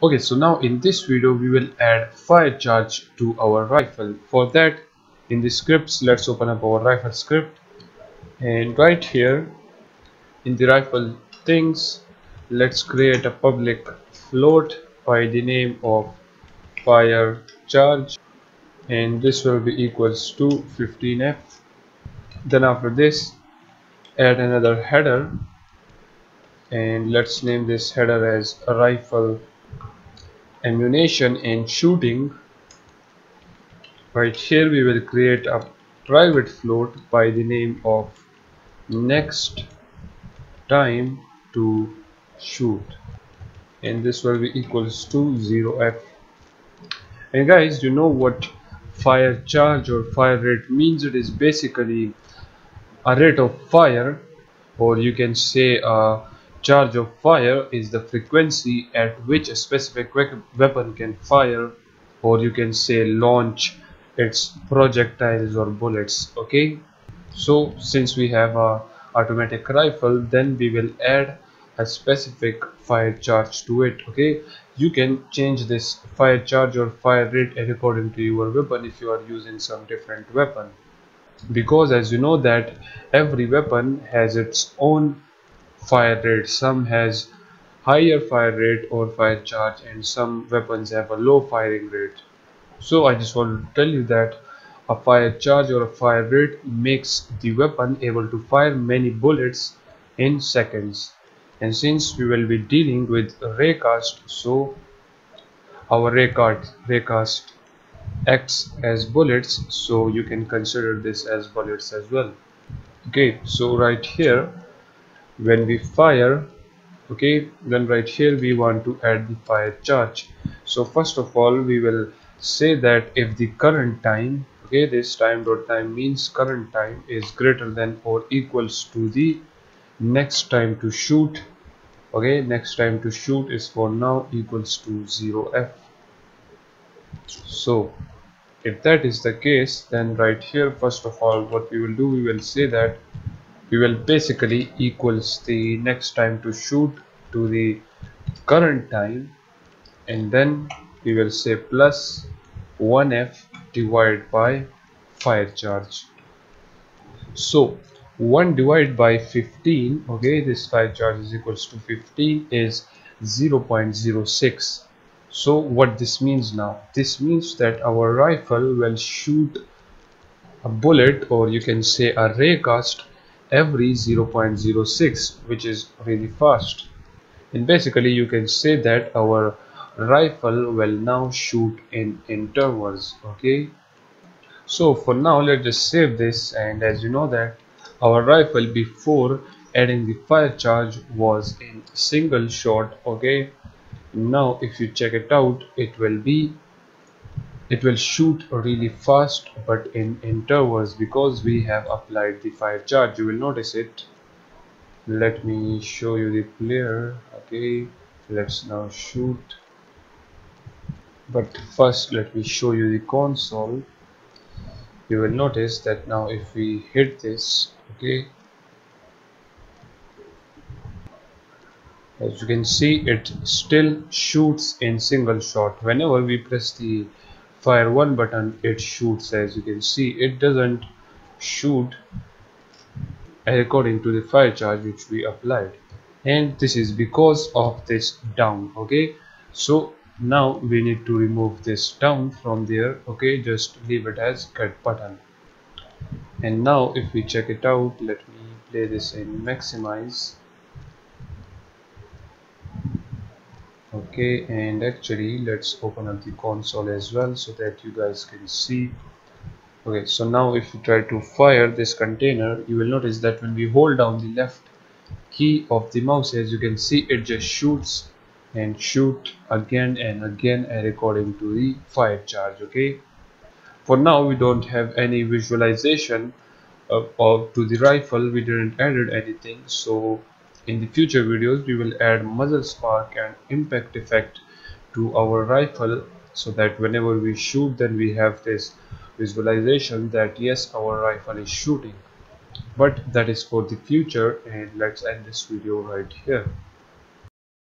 okay so now in this video we will add fire charge to our rifle. For that in the scripts let's open up our rifle script. And right here in the rifle things let's create a public float by the name of fire charge. And this will be equals to 15f then after this add another header. And let's name this header as rifle ammunition and shooting. Right here we will create a private float by the name of next time to shoot. And this will be equals to 0f and guys you know what fire charge or fire rate means? It is basically a rate of fire or you can say a charge of fire is the frequency at which a specific weapon can fire or you can say launch its projectiles or bullets okay? So since we have a automatic rifle then we will add a specific fire charge to it okay? You can change this fire charge or fire rate according to your weapon if you are using some different weapon. Because as you know that every weapon has its own fire rate some has higher fire rate or fire charge and some weapons have a low firing rate. So i just want to tell you that a fire charge or a fire rate makes the weapon able to fire many bullets in seconds. And since we will be dealing with raycast so our raycast raycast acts as bullets so you can consider this as bullets as well. Okay so right here when we fire okay then right here we want to add the fire charge. So first of all we will say that if the current time okay this time dot time means current time is greater than or equals to the next time to shoot okay next time to shoot is for now equals to 0f so if that is the case then right here first of all what we will do we will say that we will basically equals the next time to shoot to the current time and then we will say plus 1f divided by fire charge. So 1 divided by 15 okay this fire charge is equals to 15 is 0.06 so what this means now? This means that our rifle will shoot a bullet or you can say a ray cast every 0.06 which is really fast. And basically you can say that our rifle will now shoot in intervals okay? So for now let's just save this and as you know that our rifle before adding the fire charge was in single shot okay? Now if you check it out it will be it will shoot really fast but in intervals because we have applied the fire charge you will notice it. Let me show you the player okay? Let's now shoot. But first let me show you the console. You will notice that now if we hit this okay? As you can see it still shoots in single shot. Whenever we press the fire one button it shoots as you can see. It doesn't shoot according to the fire charge which we applied. And this is because of this down okay? So now we need to remove this down from there okay? Just leave it as cut button. And now if we check it out let me play this in maximize okay and actually let's open up the console as well so that you guys can see. Okay so now if you try to fire this container you will notice that when we hold down the left key of the mouse as you can see it just shoots and shoot again and again according to the fire charge okay? For now we don't have any visualization uh, of, of to the rifle we didn't added anything so in the future videos, we will add muzzle spark and impact effect to our rifle so that whenever we shoot then we have this visualization that yes our rifle is shooting. But that is for the future and let's end this video right here